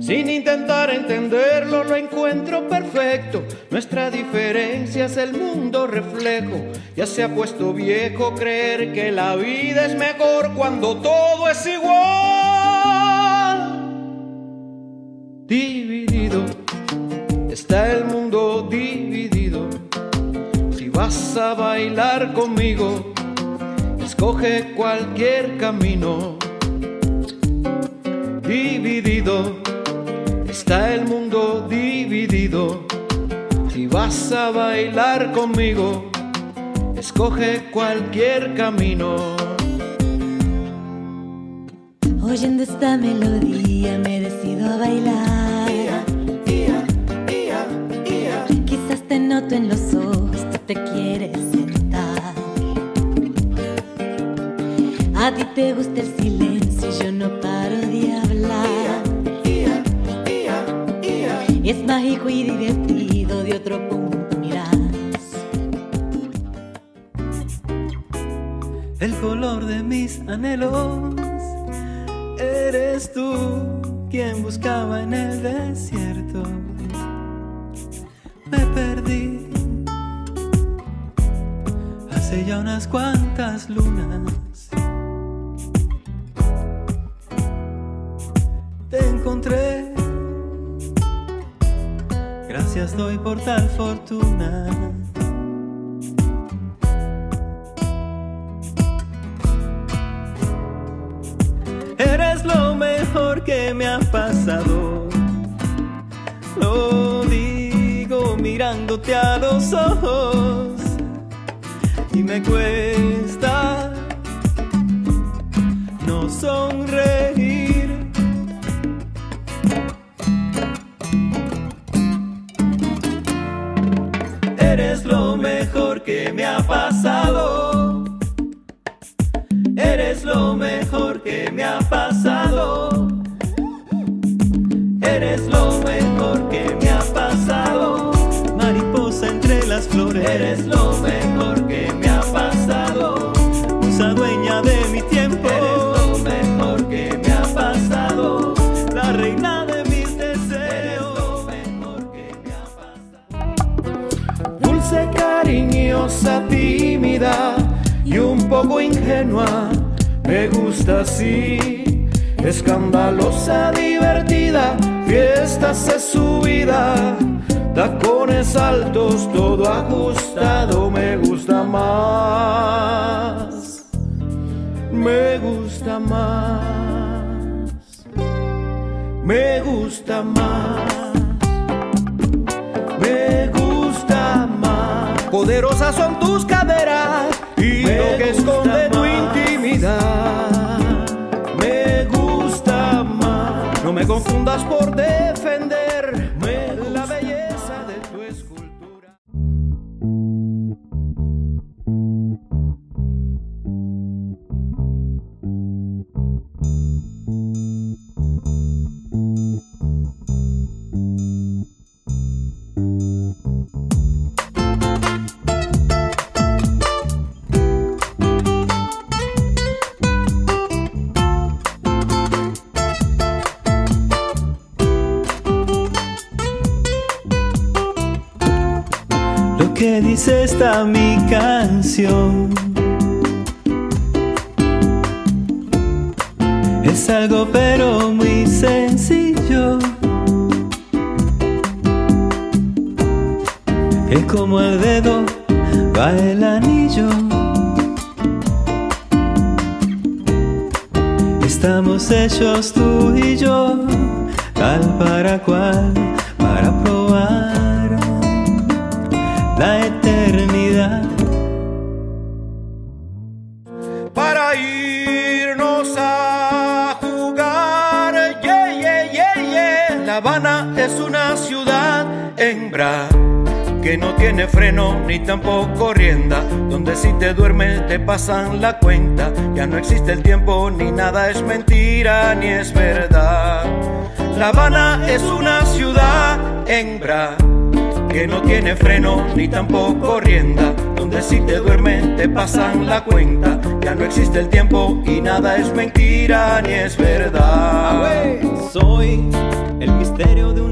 Sin intentar entenderlo lo encuentro perfecto. Nuestra diferencia es el mundo reflejo. Ya se ha puesto viejo creer que la vida es mejor cuando todo es igual. Dividido, está el mundo dividido. Si vas a bailar conmigo, escoge cualquier camino. Dividido Está el mundo dividido. Si vas a bailar conmigo, escoge cualquier camino. Oyendo esta melodía me decido a bailar. Quizás te noto en los ojos, tú te quieres sentar. A ti te gusta el silencio, yo no paro hablar. Es mágico y divertido de otro punto miras. El color de mis anhelos eres tú quien buscaba en el desierto. Me perdí hace ya unas cuantas lunas. Encontré Gracias doy por tal fortuna. Eres lo mejor que me ha pasado. Lo digo mirándote a los ojos. Y me cuesta no sonreír. Ha pasado. Eres lo mejor que me ha pasado. Eres lo mejor que me ha pasado. Mariposa entre las flores. Eres lo mejor ingenua. Me gusta así. Escandalosa, divertida, fiestas es su vida. Tacones altos, todo ajustado, me gusta más. Me gusta más. Me gusta más. Me gusta más. Poderosas son tus caderas y Me lo que esconde tu intimidad. Me gusta más. No me confundas por dice esta mi canción es algo pero muy sencillo. Que como el dedo va el anillo. Estamos hechos tú y yo, tal para cual, para la eternidad. para irnos a jugar. Yeah, yeah, yeah, yeah. La Habana es una ciudad hembra que no tiene freno ni tampoco rienda, donde si te duermes te pasan la cuenta. Ya no existe el tiempo ni nada es mentira ni es verdad. La Habana es una ciudad hembra que no tiene freno ni tampoco rienda, donde si te duermen te pasan la cuenta, ya no existe el tiempo y nada es mentira ni es verdad. Soy el misterio de un